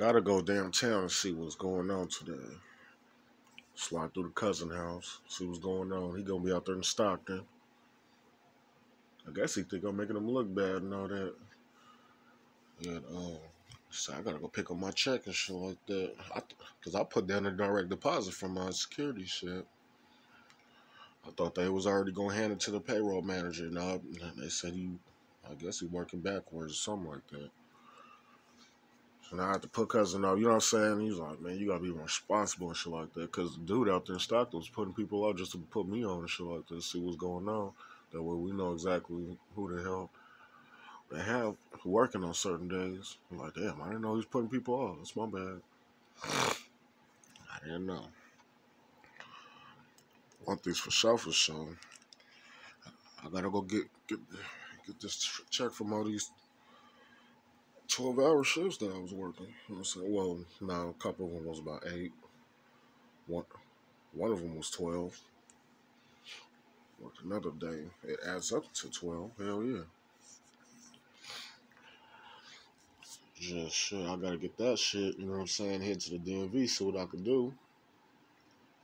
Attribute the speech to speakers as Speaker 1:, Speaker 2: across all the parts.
Speaker 1: Gotta go downtown and see what's going on today. Slide through the cousin house, see what's going on. He gonna be out there in Stockton. I guess he think I'm making him look bad and all that. And um, so I gotta go pick up my check and shit like that. I, Cause I put down a direct deposit from my security shit. I thought they was already gonna hand it to the payroll manager. No, they said he, I guess he working backwards or something like that. Now I had to put cousin up. You know what I'm saying? He's like, man, you gotta be responsible and shit like that. Cause the dude out there in Stockton was putting people out just to put me on and shit like that, see what's going on. That way we know exactly who the hell they have working on certain days. I'm like, damn, I didn't know he was putting people off. That's my bad. I didn't know. One thing's for sure, for sure. I gotta go get get get this check from all these twelve hour shifts that I was working. You know well, now a couple of them was about eight. One one of them was twelve. Worked another day. It adds up to twelve. Hell yeah. Just shit, I gotta get that shit, you know what I'm saying? Head to the DMV, see what I can do.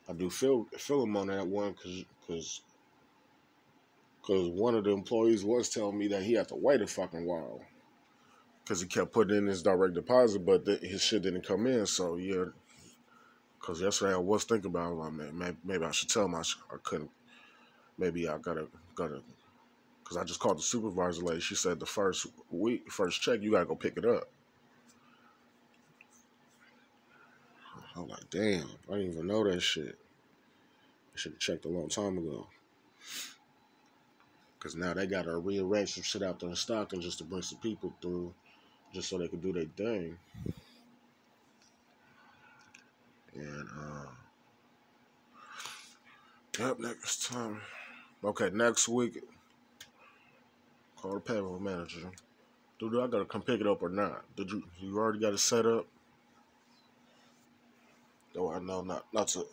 Speaker 1: I do feel feel him on that one because cause, cause one of the employees was telling me that he had to wait a fucking while because he kept putting in his direct deposit, but his shit didn't come in. So yeah, because yesterday I was thinking about like, man, maybe, I should tell him I, should, I couldn't. Maybe I gotta gotta because I just called the supervisor lady. She said the first week, first check, you gotta go pick it up. I'm like, damn, I didn't even know that shit. I should have checked a long time ago. Cause now they gotta rearrange some shit out there in Stockton just to bring some people through, just so they could do their thing. And uh, yep, next time. Okay, next week. Call the payroll manager. Dude, do I gotta come pick it up or not? Did you you already got it set up? Though I know not not to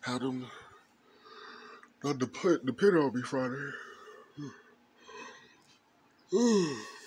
Speaker 1: how them not to put the pin on me Friday.